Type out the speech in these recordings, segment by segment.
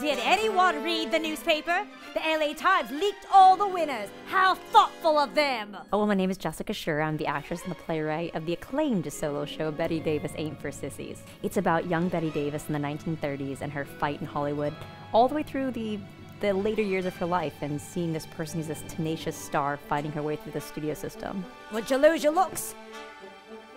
Did anyone read the newspaper? The LA Times leaked all the winners. How thoughtful of them! Oh, well, my name is Jessica Sherr. I'm the actress and the playwright of the acclaimed solo show Bette Davis Ain't for Sissies. It's about young Bette Davis in the 1930s and her fight in Hollywood, all the way through the the later years of her life and seeing this person who's this tenacious star fighting her way through the studio system. Once you lose your looks,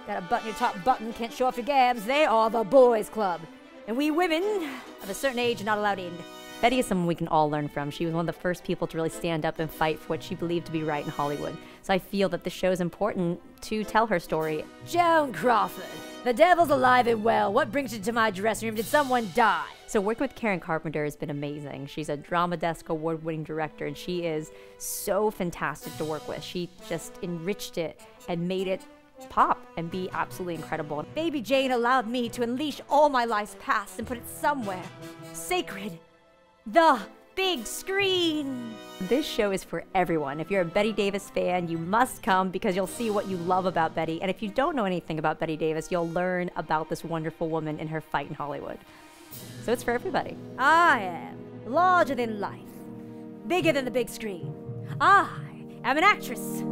got a button your top button, can't show off your gabs, they are the boys' club. And we women of a certain age are not allowed in. Bette is someone we can all learn from. She was one of the first people to really stand up and fight for what she believed to be right in Hollywood. So I feel that the show is important to tell her story. Joan Crawford, the devil's alive and well. What brings you to my dressing room? Did someone die? So working with Karen Carpenter has been amazing. She's a Drama Desk award-winning director, and she is so fantastic to work with. She just enriched it and made it pop and be absolutely incredible. Baby Jane allowed me to unleash all my life's past and put it somewhere sacred. The big screen. This show is for everyone. If you're a Bette Davis fan, you must come because you'll see what you love about Bette. And if you don't know anything about Bette Davis, you'll learn about this wonderful woman in her fight in Hollywood. So it's for everybody. I am larger than life, bigger than the big screen. I am an actress.